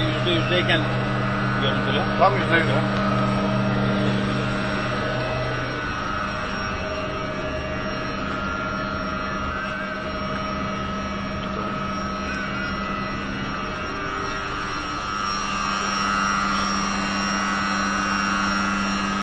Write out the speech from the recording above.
yüzde yüzdeyken görüntüler. Tam yüzde yüz.